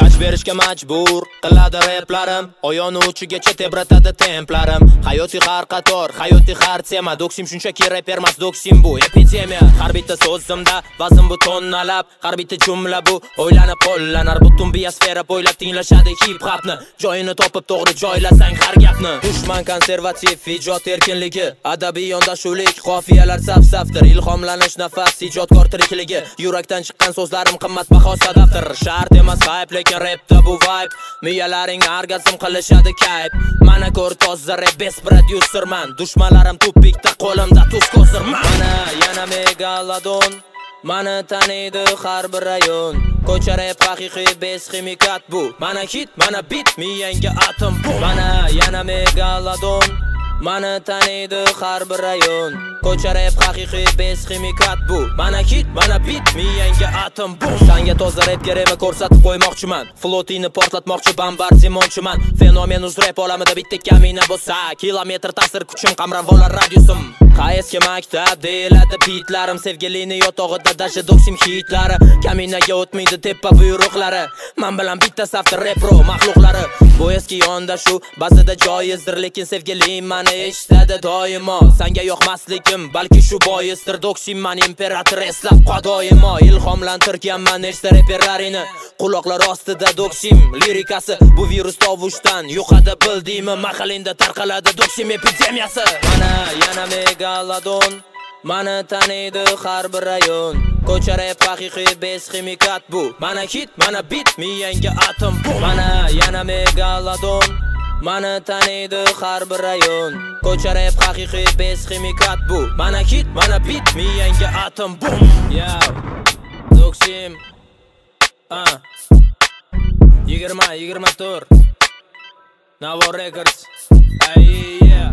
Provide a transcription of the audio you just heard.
kaj berishga majbur qiladi replarim oyoni uchigacha tebratadi templarim. Hayotiy har qator hayotiy har tema. Doksim shunchaki reper emas doksim bu epidemiya. Har bitta so'zimda vazn bu tonnalab har bitta jumla bu o'ylanib qo'llanar. Butun biosfera bo'ylab tinglashadi hip hopni joyini topib to'g'ri joylasang har gapni. Dushman konservativ ijod erkinligi adabiy yondashuvlik qofiyalar saf safdir ilhomlanish nafas ijodkor tirikligi yurakdan chiqqan so'zlarim qimmatbaho sadafdir. Shart emas hype lekin repda bu vibe. Miyalaring orgazm qilishadi kayf. Mana ko'r toza rep best producerman. Dushmanlarim tupikda qo'limda tuz ko'zirman. Mana yana megalodon Mani taniydi har bir rayon. Ko'cha rep haqiqiy bes ximikat bu. Mana hit, mana bit, miyangga atom bu. Mana yana megalodon Mani taniydi har bir rayon. Ko'cha rap haqiqiy bes ximikat bu Mana hit, mana bit, miyangga atom bu Sanga toza rap kerakmi ko'rsatib qo'ymoqchiman. Flotingni portlatmoqchi bombardimonchiman Fenomen uzrep olamida bitta kamina bo'lsa Kilometr ta'sir kuchim qamravolar radiusim qaysi maktab deyiladi bitlarim sevgilini yotog'ida даже doksim hitlari. Kaminaga o'tmaydi teppa buyruqlari. Man bilan bitta safda repro maxluqlari. Bu eski yondashuv ba'zida joizdir lekin sevgilim mani eshitadi doimo. Sanga yoqmaslik kim balki shu boisdir. Doksim man imperator eslab qo doimo ilhomlantirganman nechta reperlaringni quloqlar ostida doksim lirikasi. Bu virus tovushdan yo'qadi bildingmi mahalingda tarqaladi doksim epidemiyasi. Mana yana megalodon. Mani taniydi har bir rayon. Ko'cha rap haqiqiy bez ximikat bu. Mana hit, mana bit, miyangga atom bu. Mana yana megalodon. Mani taniydi har bir rayon. Ko'cha rap haqiqiy bez ximikat bu. Mana hit, mana bit, miyangga atom bum. Yo, Doksim yigirma yigirma to'rt. Navo Records. Ay, yeah.